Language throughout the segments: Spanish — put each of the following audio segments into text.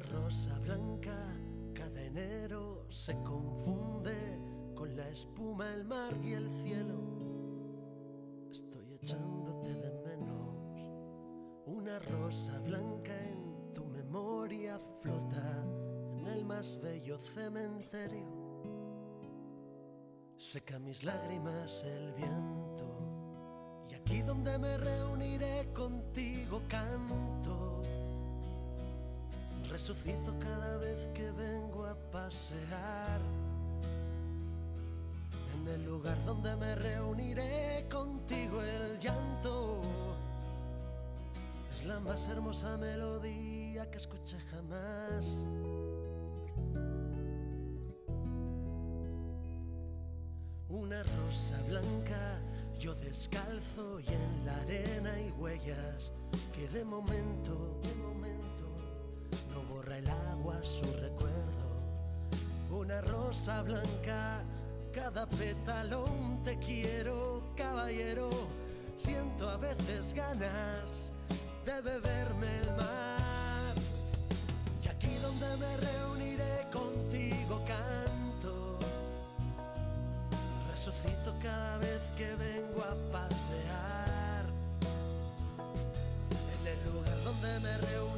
una rosa blanca, cada enero se confunde con la espuma, el mar y el cielo. Estoy echándote de menos. Una rosa blanca en tu memoria flota en el más bello cementerio. Seca mis lágrimas el viento y aquí donde me reuniré contigo canto Resucito cada vez que vengo a pasear. En el lugar donde me reuniré contigo el llanto. Es la más hermosa melodía que escuché jamás. Una rosa blanca, yo descalzo y en la arena hay huellas que de momento, Rosa blanca, cada pétalo te quiero, caballero. Siento a veces ganas de beberme el mar. Y aquí donde me reuniré contigo canto. Resucito cada vez que vengo a pasear. En el lugar donde me reuniré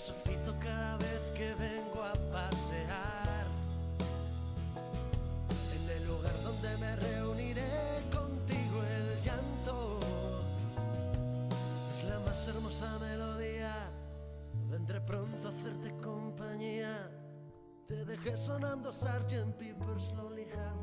Resucito cada vez que vengo a pasear. En el lugar donde me reuniré contigo el llanto. Es la más hermosa melodía. Vendré pronto a hacerte compañía. Te dejé sonando Sgt. Pepper's Lonely Band.